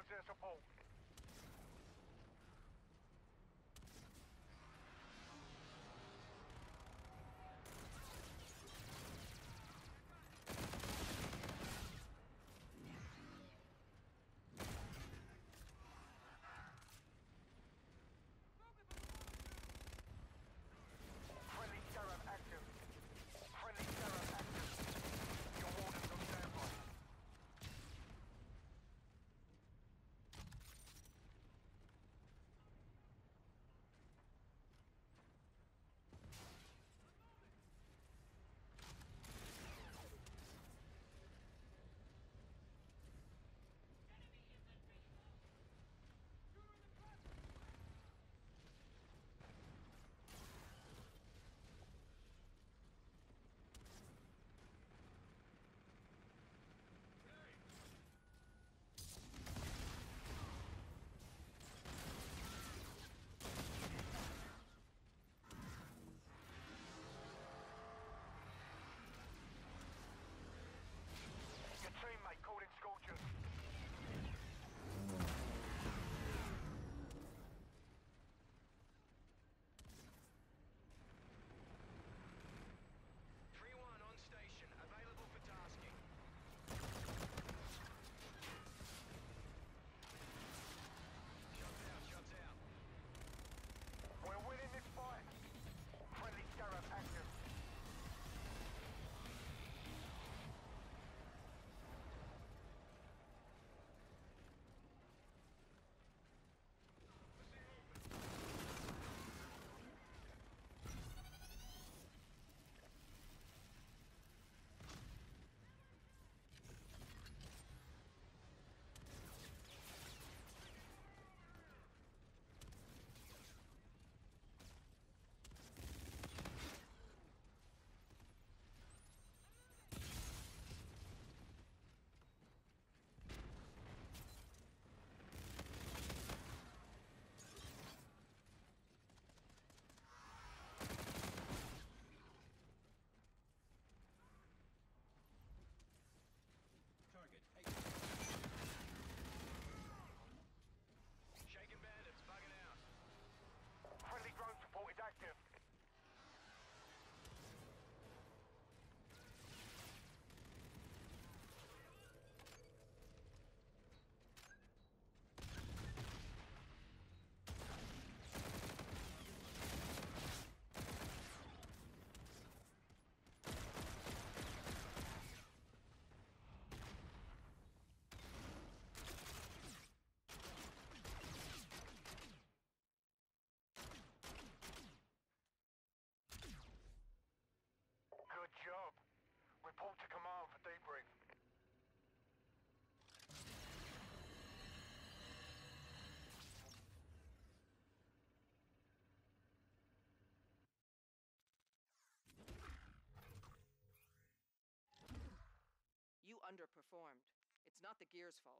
Providing close underperformed. It's not the gear's fault.